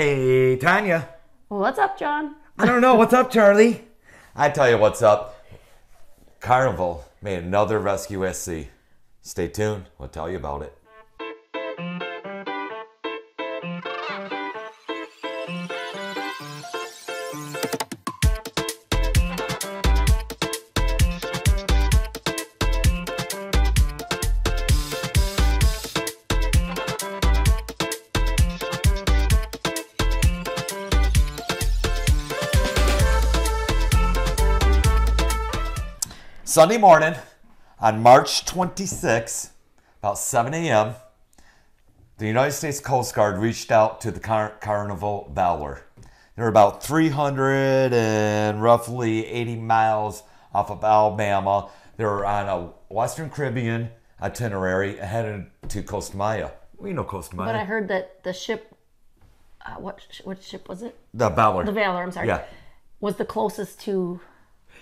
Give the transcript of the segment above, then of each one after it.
Hey, Tanya. What's up, John? I don't know. What's up, Charlie? I tell you what's up. Carnival made another rescue SC. Stay tuned. We'll tell you about it. Sunday morning on March 26, about 7 a.m., the United States Coast Guard reached out to the Car- Carnival Valor. They're about 300 and roughly 80 miles off of Alabama. They're on a Western Caribbean itinerary headed to Costa Maya. We know Costa Maya. But I heard that the ship, uh, what what ship was it? the Valor. The Valor. I'm sorry. Yeah. Was the closest to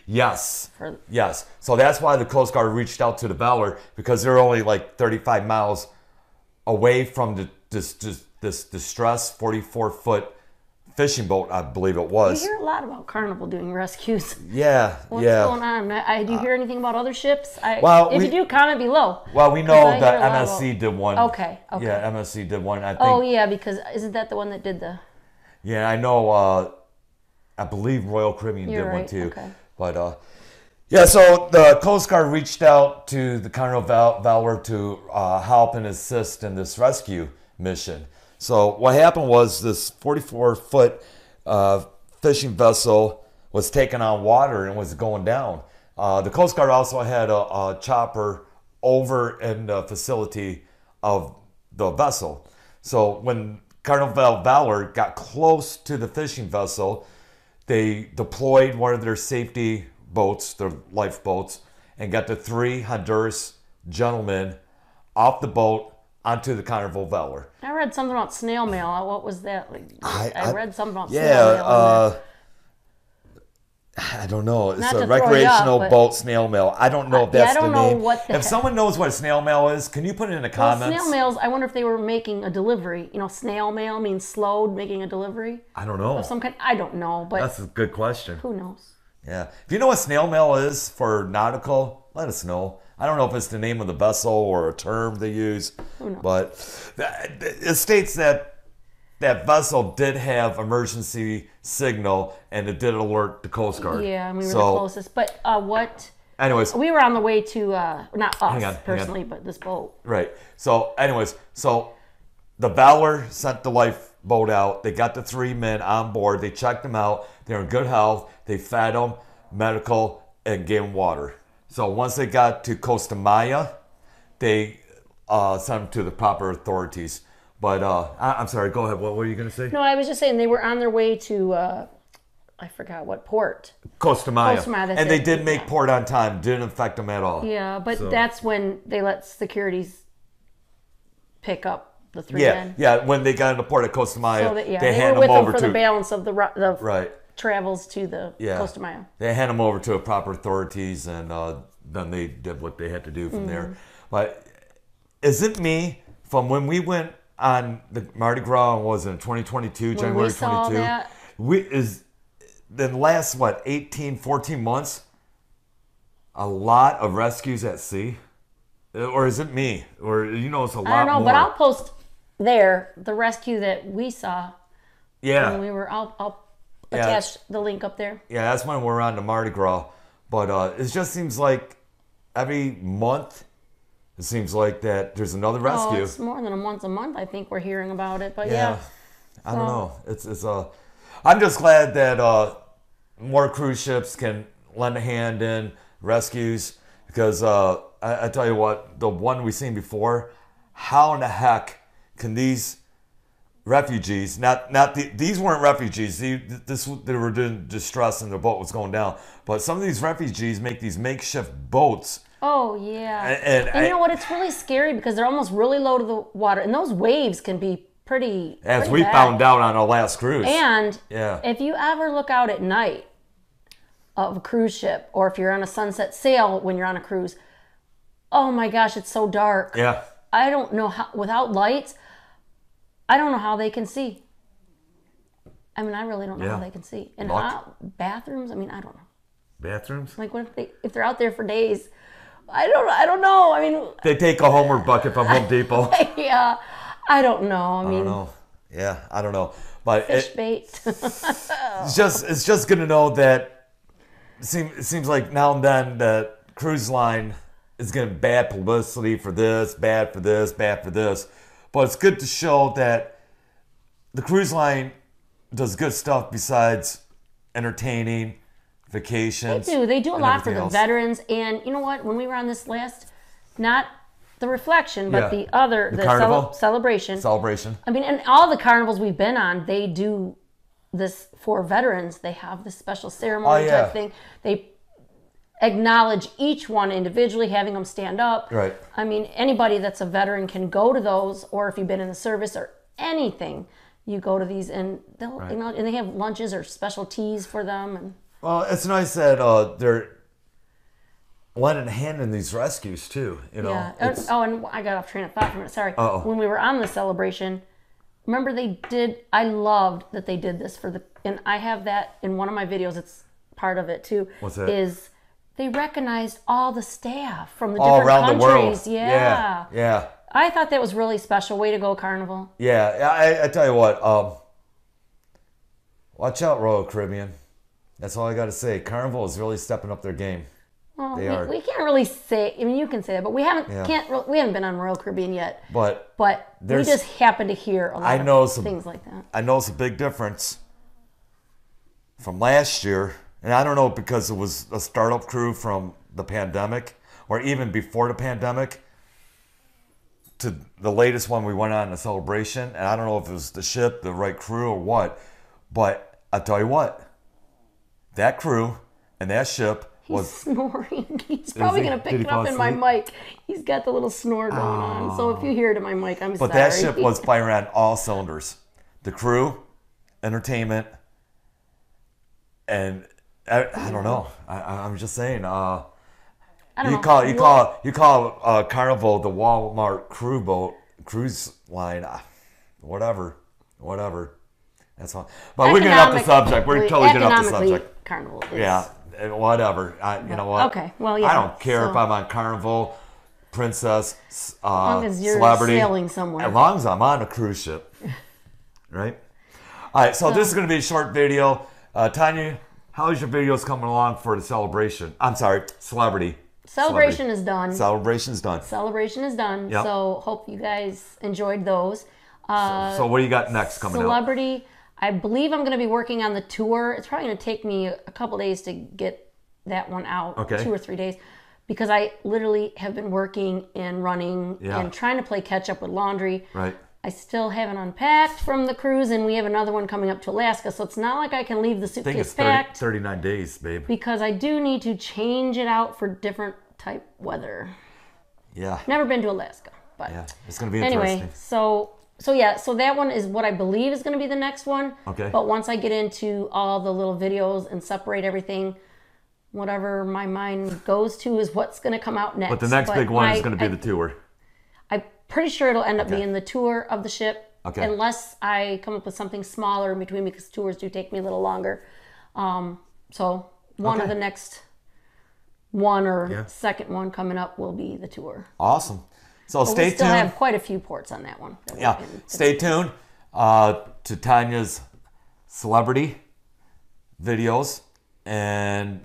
Yes. For- Yes. So that's why the Coast Guard reached out to the Valor because they're only like 35 miles away from the, this, this, this distress 44 foot fishing boat, I believe it was. We hear a lot about Carnival doing rescues. Yeah. What's yeah. going on? I, do you hear anything about other ships? I, well, if we- you do, comment below. Well, we know I that hear a lot MSC did one. Okay, okay. Yeah, MSC did one. I think. Oh yeah, because isn't that the one that did the? Yeah, I know. Uh, I believe Royal Caribbean You're did one too. okay. But uh, yeah, so the Coast Guard reached out to the Carnival Val- Valor to uh, help and assist in this rescue mission. So what happened was this 44 foot uh, fishing vessel was taking on water and was going down. Uh, the Coast Guard also had a, a chopper over in the facility of the vessel. So when Carnival Valor got close to the fishing vessel, they deployed one of their safety boats, their lifeboats, and got the three Honduras gentlemen off the boat onto the Carnival Valor. I read something about snail mail. What was that? Like, I, I- read something about Yeah, snail mail. uh. I don't know. It's Not to a throw you off, recreational but- boat snail mail. I don't know if that's yeah, I don't the know name. what the if heck- someone knows what a snail mail is, can you put it in the Well, comments? snail mails. I wonder if they were making a delivery. You know, snail mail means slowed, making a delivery I don't know. of some kind. I don't know, but That's a good question. who knows? Yeah. If you know what snail mail is for nautical, let us know. I don't know if it's the name of the vessel or a term they use, but it states that that vessel did have emergency signal and it did alert the Coast Guard. Yeah, we were so, the closest. But uh, what? Anyways, We were on the way to uh, not us Hang on, hang on. personally, but this boat. Right. So, anyways, so the Valor sent the lifeboat out. They got the three men on board. They checked them out. They're in good health. They fed them, medical, and gave them water. So once they got to Costa Maya, they uh, sent them to the proper authorities. But uh, I- I'm sorry. Go ahead. What were you going to say? No, I was just saying they were on their way to. Uh, I forgot what port. Costa Maya. Costa Maya, and they did make Yeah. port on time. Didn't affect them at all. Yeah, but So- that's when they let securities pick up the three Yeah. men. Yeah. When they got into port at Costa Maya, So that, yeah, they, they, hand were with them them over for to the balance of the the right. travels to the yeah. Costa Maya. They hand them over to the proper authorities, and uh, then they did what they had to do from Mm-hmm. there. But is it me from when we went on the Mardi Gras? Was in 2022, January we saw 22. that- We is the last what 18, 14 months. A lot of rescues at sea, or is it me? Or you know, it's a lot I don't know, more. but I'll post there the rescue that we saw yeah, when we were. I'll, I'll Yeah. attach the link up there. Yeah, that's when we're on the Mardi Gras. But uh, it just seems like every month, it seems like that there's another rescue. Oh, it's more than a once a month. I think we're hearing about it, but yeah. yeah, I don't So- know. It's it's uh, I'm just glad that uh, more cruise ships can lend a hand in rescues because uh, I, I tell you what, the one we've seen before, how in the heck can these refugees not not the, these weren't refugees they, this they were in distress and their boat was going down but some of these refugees make these makeshift boats Oh yeah. And- and you I- know what? It's really scary because they're almost really low to the water, and those waves can be pretty. as pretty we bad. found out on our last cruise And Yeah. if you ever look out at night of a cruise ship, or if you're on a sunset sail when you're on a cruise, oh my gosh, it's so dark. yeah I don't know how without lights. I don't know how they can see. I mean, I really don't know how they can see. And how, bathrooms, I mean, I don't know. Bathrooms? Like, what if they if they're out there for days? I don't I don't know. I mean, They take a homework bucket from Home Depot. yeah, I don't know. I I mean, don't know. Yeah, I don't know. But fish it, bait. it's just it's just good to know that seem, it seems like now and then the cruise line is getting bad publicity for this, bad for this, bad for this. But it's good to show that the cruise line does good stuff besides entertaining, vacations. They do. They do a lot for the else. veterans. And you know what? When we were on this last, not the reflection, but Yeah. the other, the, carnival? cele- celebration. Celebration. I mean, and all the carnivals we've been on, they do this for veterans. They have this special ceremony Oh, yeah. type thing. They acknowledge each one individually, having them stand up. Right. I mean, anybody that's a veteran can go to those, or if you've been in the service or anything, you go to these, and they'll, you know, and they have lunches or special teas for them, and Well, it's nice that uh, they're lending a hand in these rescues too. You know, Yeah. Oh, oh, and I got off train of thought from it. Sorry. Uh-oh. When we were on the celebration, remember they did. I loved that they did this for the, and I have that in one of my videos. It's part of it too. What's that? Is they recognized all the staff from the all different around the world. countries. Yeah. yeah, yeah. I thought that was really special. Way to go, Carnival. Yeah, I, I tell you what. Um, watch out, Royal Caribbean. That's all I got to say. Carnival is really stepping up their game. Well, They we, are. we can't really say. I mean, you can say that, but we haven't. Yeah. Can't. We haven't been on Royal Caribbean yet. But But we just happen to hear a lot I know of some- things like that. I know it's a big difference from last year, and I don't know because it was a startup crew from the pandemic, or even before the pandemic, to the latest one we went on a celebration. And I don't know if it was the ship, the right crew, or what. But I tell you what, that crew and that ship He's was snoring. He's probably he? going to pick it up in my mic. He's got the little snore going on. So if you hear it in my mic, I'm But sorry. But that ship was firing on all cylinders. The crew, entertainment, and I, I don't know. I, I'm just saying. Uh, you know. call you Well, call you call uh, Carnival the Walmart crew boat cruise line, uh, whatever, whatever. That's all. But we're getting off the subject. We're totally getting off the subject. Carnival. Is, Yeah, eh, whatever. I, you know what? Okay, well, yeah, I don't care if I'm on Carnival, Princess, uh, long as you're celebrity. sailing somewhere. As long as I'm on a cruise ship, right? All right. So, this is going to be a short video. Uh, Tanya, how is your videos coming along for the celebration? I'm sorry, celebrity. Celebration is done. Celebration is done. Celebration is done. Yep. So hope you guys enjoyed those. Uh, so, what do you got next coming up? celebrity. I believe I'm going to be working on the tour. It's probably going to take me a couple days to get that one out. Okay. Two or three days. Because I literally have been working and running Yeah. and trying to play catch up with laundry. Right. I still haven't unpacked from the cruise, and we have another one coming up to Alaska. So it's not like I can leave the I think suitcase it's 30, packed 39 days, babe. because I do need to change it out for different type weather. Yeah. Never been to Alaska, but Yeah. It's going to be anyway, so so yeah, so that one is what I believe is going to be the next one. Okay. But once I get into all the little videos and separate everything, whatever my mind goes to is what's going to come out next. But the next big one is going to be I- the tour. I'm pretty sure it'll end up Okay. being the tour of the ship. Okay. Unless I come up with something smaller in between because tours do take me a little longer. Um, so one of the next one or Yeah. second one coming up will be the tour. Awesome. So, But stay we still tuned. have quite a few ports on that one. that Yeah, stay tuned uh, to Tanya's celebrity videos and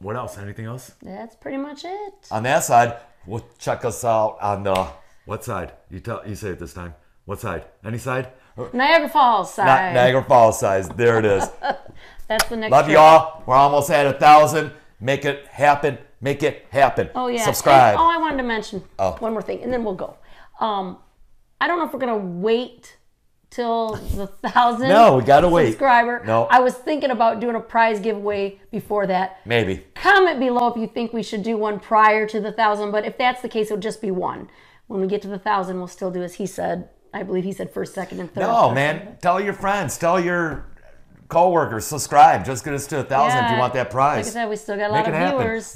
what else? Anything else? That's pretty much it. On that side, we'll check us out on the what side? You tell you say it this time. What side? Any side? Niagara Falls side. Niagara Falls side. There it is. That's the next. Love trip. you all. We're almost at a thousand. Make it happen. Make it happen. Oh yeah. Subscribe. And- oh, I wanted to mention Oh. one more thing, and then we'll go. Um, I don't know if we're gonna wait till the thousand. No, we gotta wait. Subscriber. No. I was thinking about doing a prize giveaway before that. Maybe. Comment below if you think we should do one prior to the thousand, but if that's the case, it'll just be one. When we get to the thousand, we'll still do as he said. I believe he said first, second, and third. No, man. Tell your friends. Tell your coworkers. Subscribe. Just get us to a thousand if you want that prize. Like I said, we still got a Make lot of happen. viewers.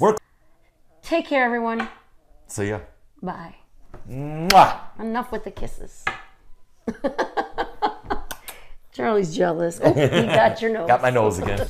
Take care, everyone. See ya. Bye. Mwah. Enough with the kisses. Charlie's jealous. Oh, you got your nose. Got my nose again.